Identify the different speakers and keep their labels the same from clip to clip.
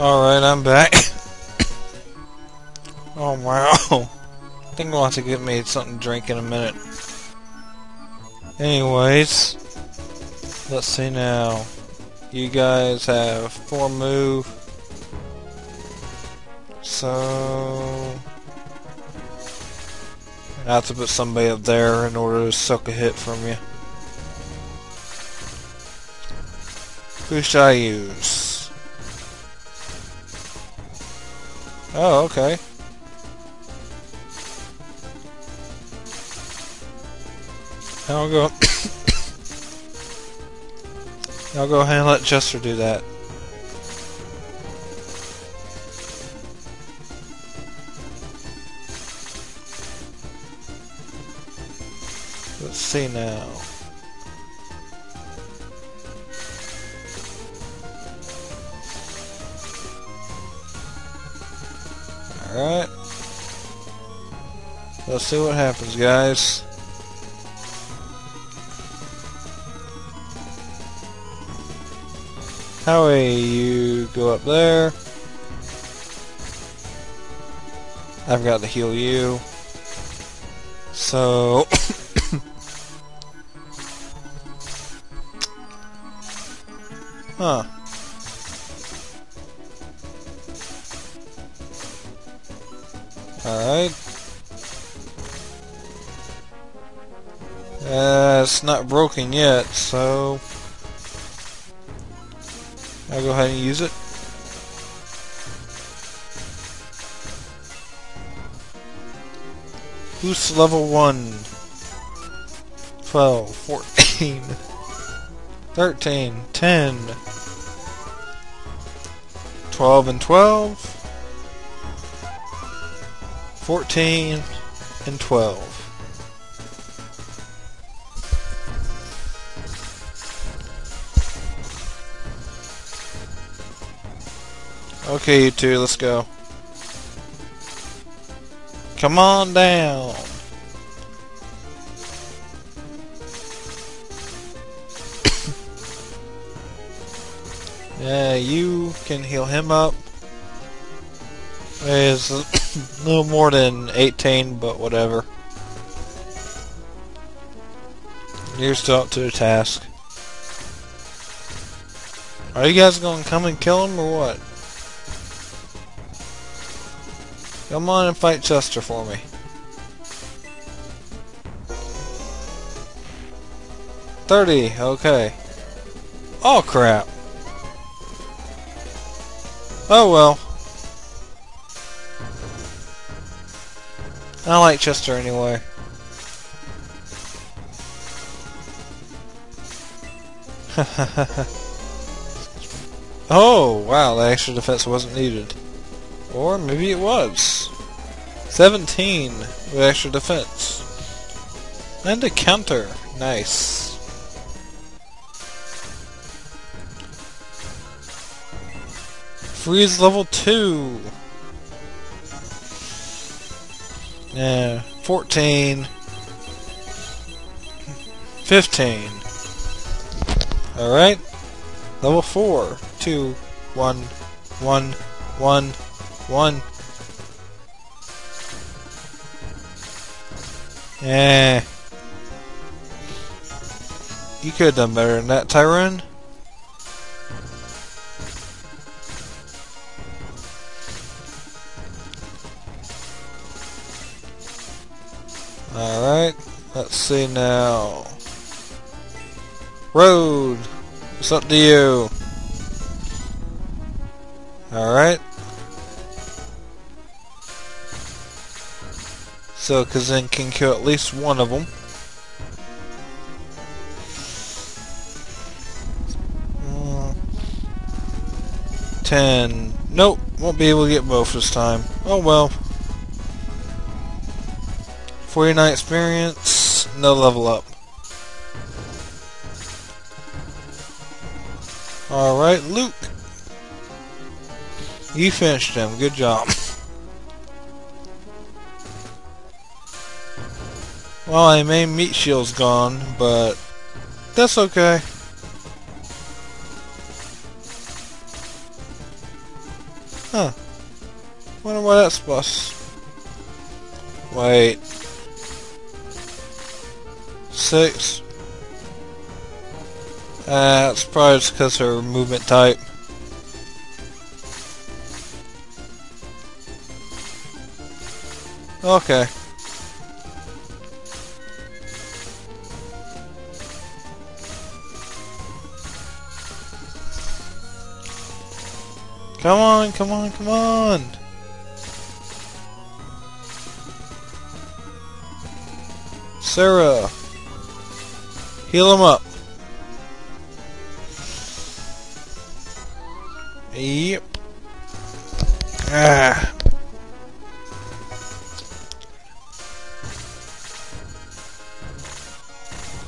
Speaker 1: Alright, I'm back. oh wow. I think I'll have to get me something to drink in a minute. Anyways, let's see now. You guys have four move. So... I have to put somebody up there in order to suck a hit from you. Who should I use? Oh, okay. I'll go. I'll go ahead and let Chester do that. Let's see now. Alright. Let's see what happens, guys. Bowie, you go up there. I've got to heal you. So... huh. Alright. Uh, it's not broken yet, so... I'll go ahead and use it. Boost level 1. 12, 14, 13, 10, 12 and 12. 14 and 12. Okay, you two, let's go. Come on down. yeah, you can heal him up. Is a little more than 18, but whatever. You're still up to the task. Are you guys gonna come and kill him or what? Come on and fight Chester for me. Thirty, okay. Oh crap. Oh well. I like Chester anyway. oh, wow, the extra defense wasn't needed. Or maybe it was. 17 with extra defense. And a counter. Nice. Freeze level 2. Yeah, 14. 15. Alright. Level 4. 2, 1, 1, 1, 1. Eh. You could have done better than that, Tyrone. Alright, let's see now. Rohde, it's up to you. Alright. So Kazin can kill at least one of them. Ten. Nope, won't be able to get both this time. Oh well. 49 experience, no level up. Alright, Luke. You finished him. Good job. well, my main meat shield's gone, but that's okay. Huh. Wonder why that's plus. Wait. Six. Uh, that's probably just because her movement type. Okay. Come on, come on, come on! Sarah! Heal him up. Yep. Ah.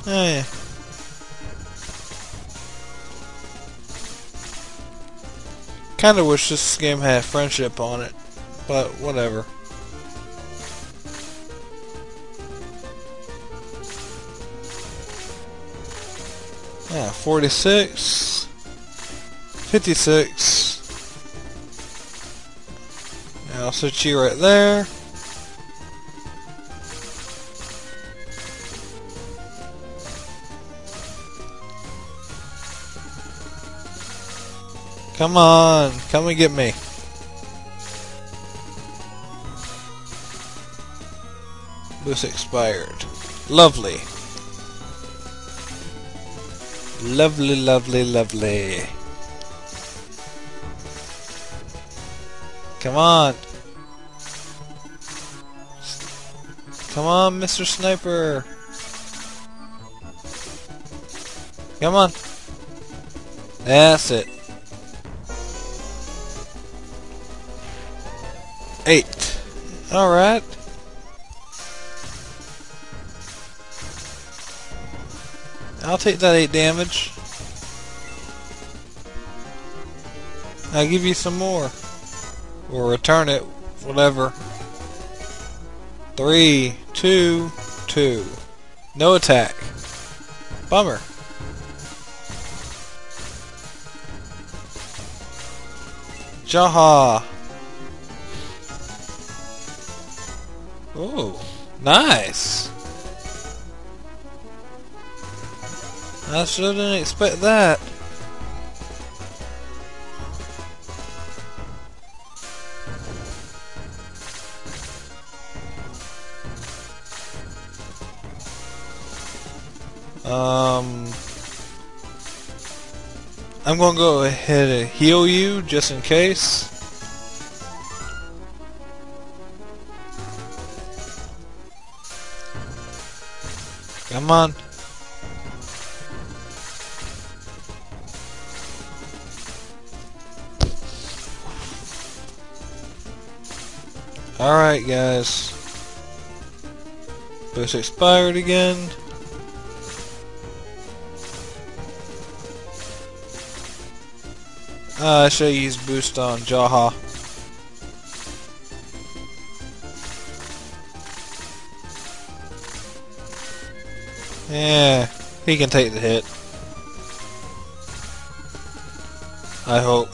Speaker 1: Eh. Kinda wish this game had friendship on it, but whatever. 46, 56. I'll switch you right there. Come on, come and get me. Boost expired. Lovely. Lovely, lovely, lovely. Come on. Come on, Mr. Sniper. Come on. That's it. Eight. Alright. I'll take that 8 damage. I'll give you some more. Or return it. Whatever. Three, two, two. No attack. Bummer. Jaha. Oh, nice. I sure didn't expect that. Um, I'm gonna go ahead and heal you just in case. Come on. Alright guys. Boost expired again. Uh, I should use boost on Jaha. Yeah, he can take the hit. I hope.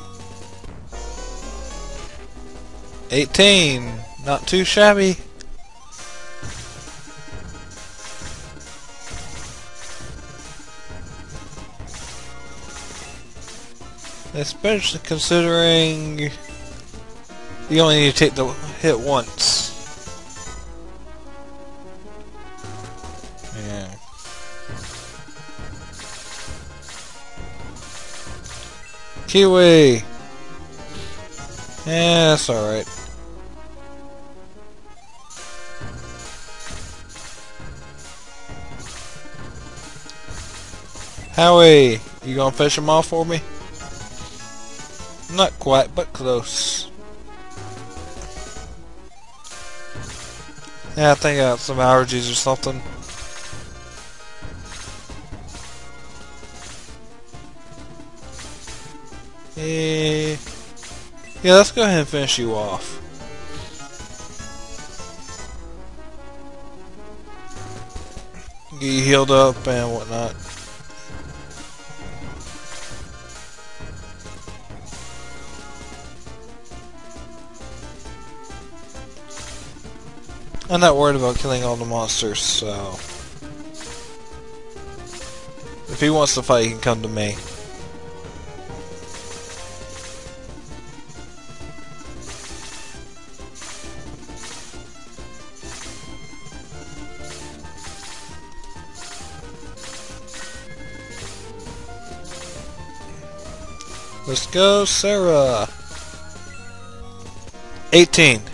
Speaker 1: 18! Not too shabby. Especially considering you only need to take the hit once. Yeah. Kiwi! Yeah, that's alright. Bowie, you gonna fish them off for me? Not quite, but close. Yeah, I think I have some allergies or something. Eh, yeah, let's go ahead and finish you off. Get you healed up and whatnot. I'm not worried about killing all the monsters, so... If he wants to fight, he can come to me. Let's go, Sarah. 18.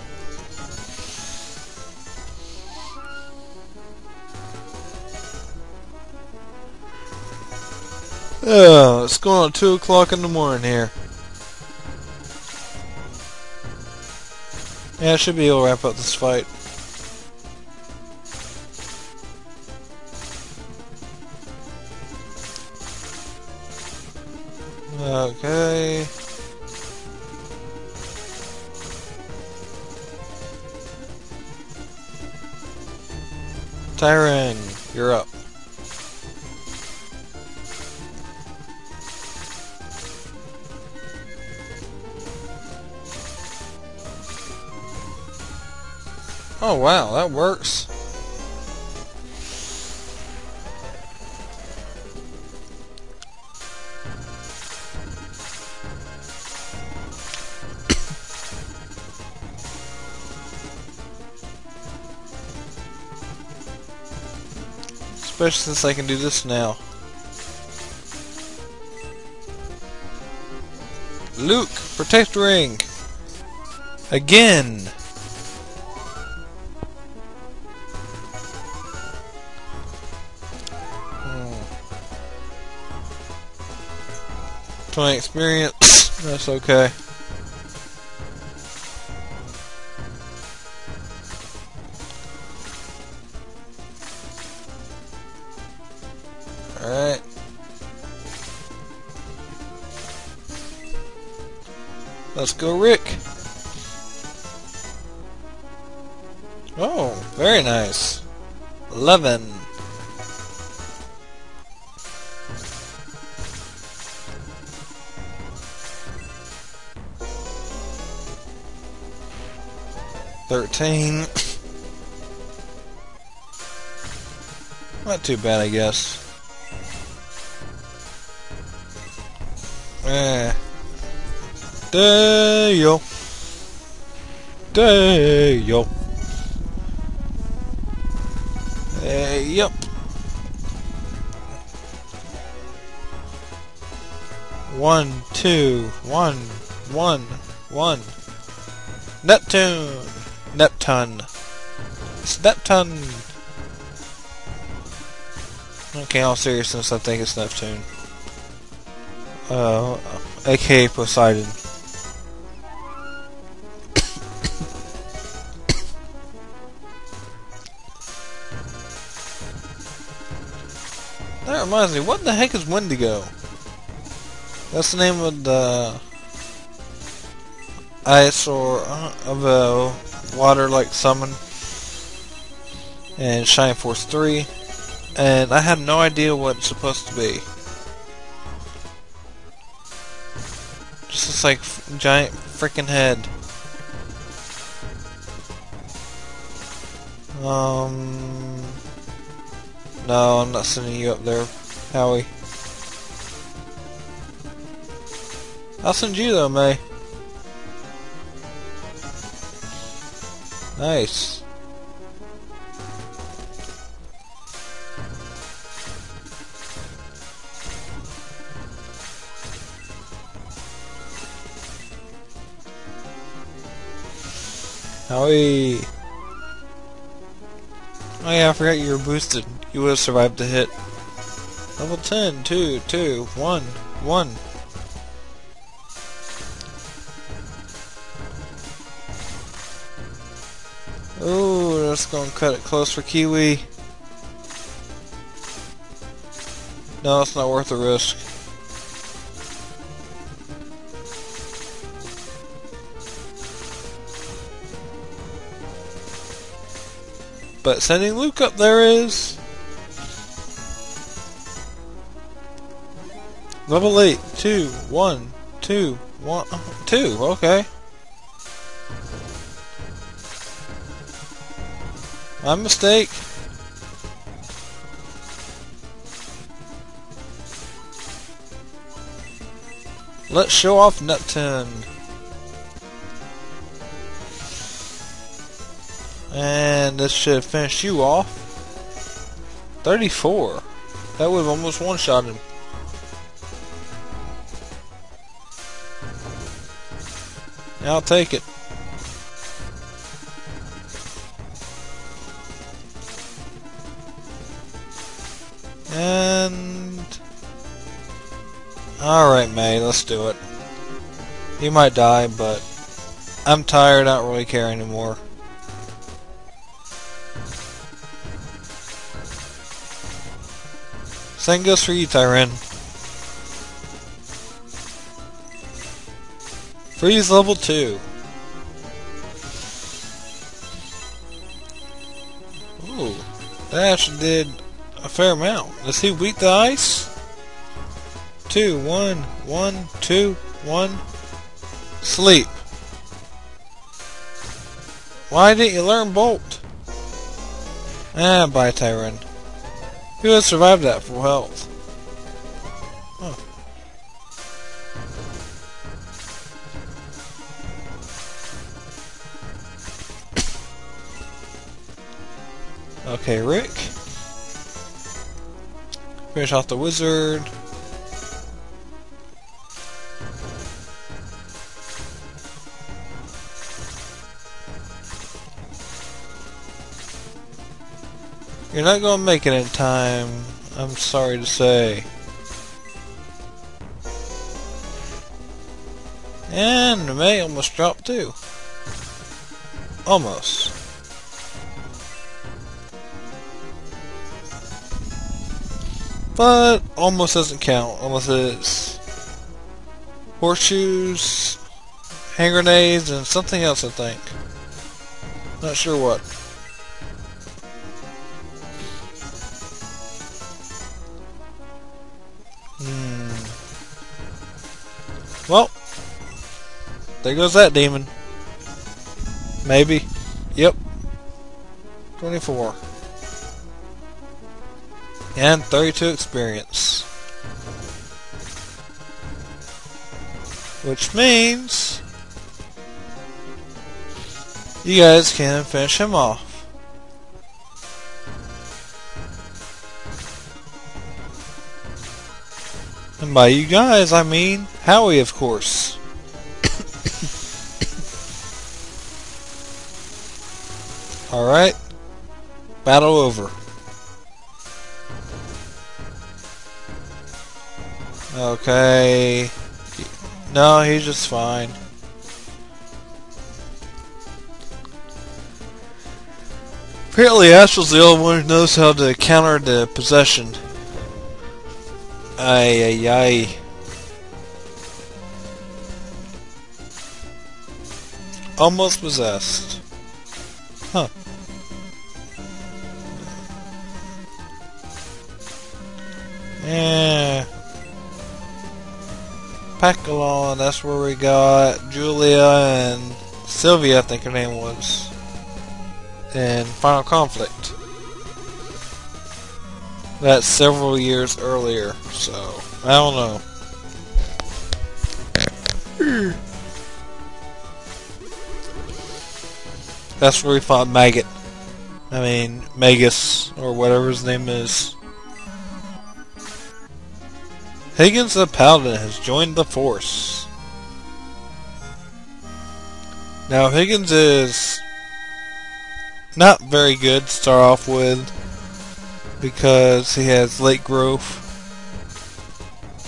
Speaker 1: Oh, it's going on 2 o'clock in the morning here. Yeah, I should be able to wrap up this fight. Oh wow, that works. Especially since I can do this now. Luke, protect ring. Again. 20 experience. That's okay. Alright. Let's go, Rick. Oh, very nice. 11. Thirteen. Not too bad, I guess. Eh. Dao. Dao. Eh, yep. One, two, one, one, one. Neptune! Neptune. It's Neptune! Okay, all seriousness, I think it's Neptune. Uh, aka Poseidon. that reminds me, what the heck is Wendigo? That's the name of the ice or uh, of a water-like summon and Shining Force 3, and I have no idea what it's supposed to be. Just this like giant freaking head. Um, no, I'm not sending you up there, Bowie. I'll send you though, May. Nice. Bowie! Oh yeah, I forgot you were boosted. You would have survived the hit. Level 10, 2, 2, 1, 1. That's gonna cut it close for Kiwi. No, it's not worth the risk. But sending Luke up there is... Level 8, 2, 1, 2, 1, 2, okay. My mistake. Let's show off Neptune. And this should finish you off. 34. That would have almost one-shot him. I'll take it. Alright, May, let's do it. You might die, but I'm tired, I don't really care anymore. Same goes for you, Tyrin. Freeze level 2. Ooh, that did a fair amount. Does he beat the ice? Two, one, one, two, one. Sleep. Why didn't you learn Bolt? Ah, bye, Tyrin. Who has survived that full health? Huh. Okay, Rick. Finish off the wizard. You're not going to make it in time, I'm sorry to say. And May almost dropped too. Almost. But almost doesn't count unless it's horseshoes, hand grenades, and something else I think. Not sure what. Hmm. Well, there goes that demon. Maybe. Yep. 24. And 32 experience. Which means you guys can finish him off. And by you guys, I mean Bowie, of course. Alright. Battle over. Okay. No, he's just fine. Apparently Astral's the only one who knows how to counter the possession. Ay, ay, ay. Almost possessed. Huh. Yeah. Pacalon, that's where we got Julia and Sylvia, I think her name was. In Final Conflict. That's several years earlier, so I don't know. That's where we fought Maggot. I mean, Magus, or whatever his name is. Higgins the Paladin has joined the Force. Now, Higgins is not very good to start off with because he has late growth.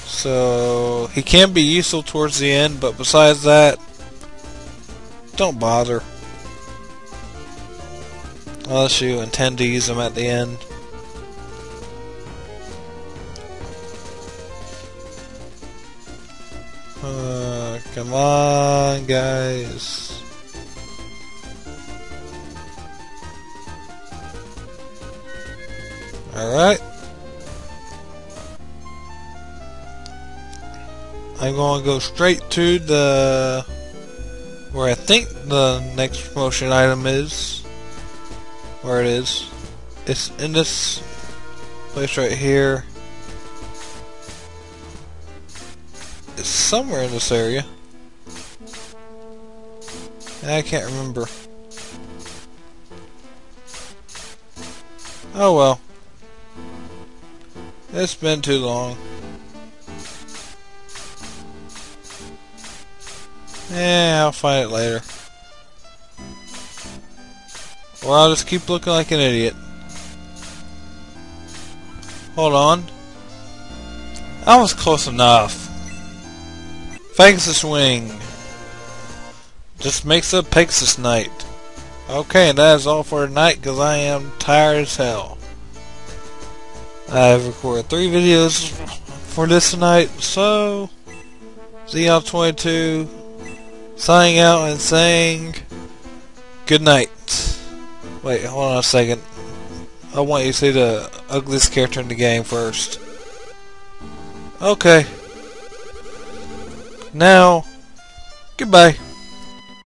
Speaker 1: So he can be useful towards the end, but besides that, don't bother. Unless you intend to use them at the end. Uh, come on, guys. Alright. I'm going to go straight to the... where I think the next promotion item is. where it is. It's in this place right here. It's somewhere in this area. I can't remember. Oh well. It's been too long. Yeah, I'll find it later. Well, I'll just keep looking like an idiot. Hold on. I was close enough. Pegasus Wing. Just makes up Pegasus Knight. Okay, and that is all for tonight because I am tired as hell. I've recorded three videos for this tonight, so ZL22 signing out and saying good night. Wait, hold on a second. I want you to see the ugliest character in the game first. Okay. Now, goodbye.